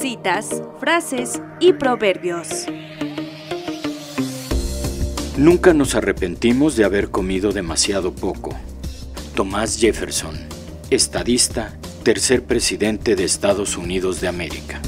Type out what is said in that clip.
citas, frases y proverbios. Nunca nos arrepentimos de haber comido demasiado poco. Thomas Jefferson, estadista, tercer presidente de Estados Unidos de América.